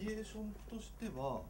リエーションとしては